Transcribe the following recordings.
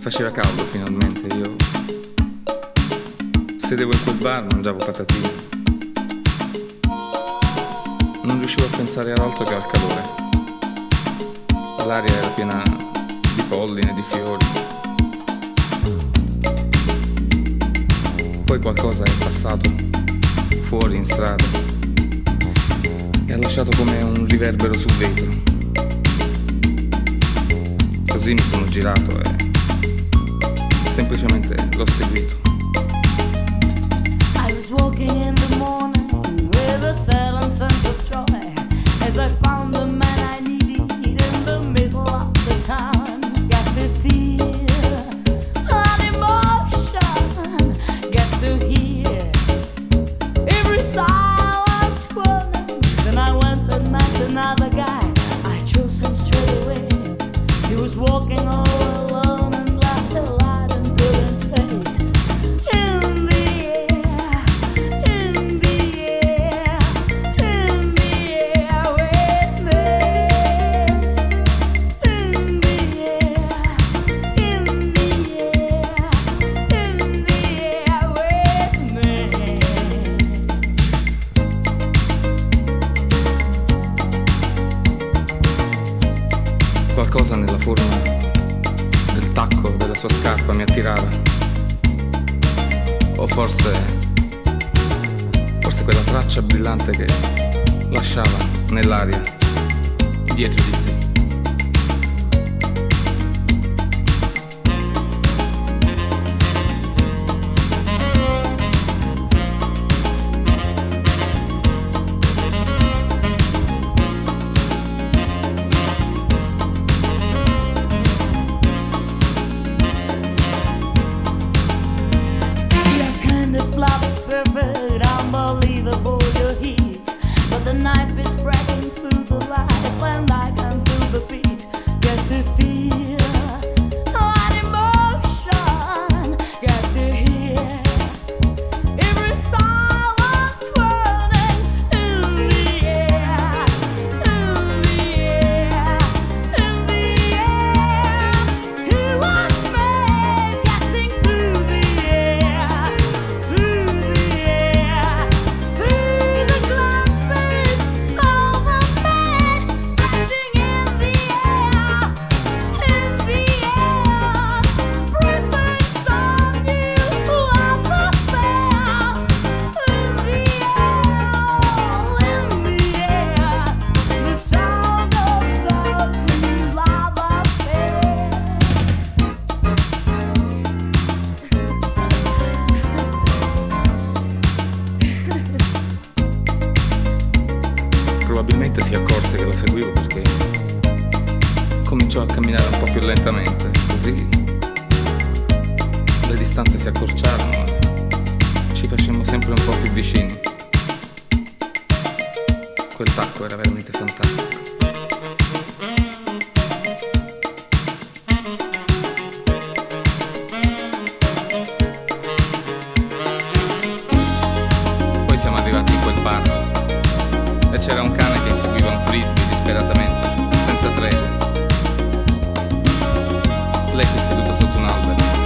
Faceva caldo finalmente, io sedevo in quel bar, mangiavo patatine. Non riuscivo a pensare ad altro che al calore. L'aria era piena di polline, di fiori. Poi qualcosa è passato fuori in strada e ha lasciato come un riverbero sul vetro. Così mi sono girato e semplicemente l'ho seguito. Qualcosa nella forma del tacco della sua scarpa mi attirava. O forse. forse quella traccia brillante che lasciava nell'aria dietro di sé. Perfect, unbelievable your heat. But the knife is breaking through the light when I come through the beat. Seguivo perché cominciò a camminare un po' più lentamente, così le distanze si accorciarono e ci facemmo sempre un po' più vicini. Quel tacco era veramente fantastico. Poi siamo arrivati in quel bar e c'era un cane che inseguiva frisbee disperatamente, senza tregua. Lei si è seduta sotto un albero.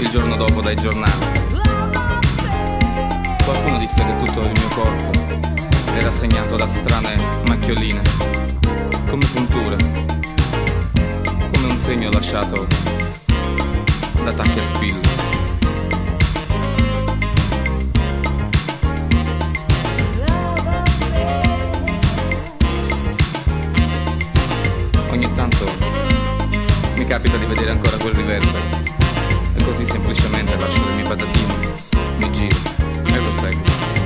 Il giorno dopo dai giornali. Qualcuno disse che tutto il mio corpo era segnato da strane macchioline, come punture, come un segno lasciato da tacchi a spillo. Ogni tanto mi capita di vedere ancora quel riverbero così semplicemente lascio le mie patatine, mi giro e lo seguo.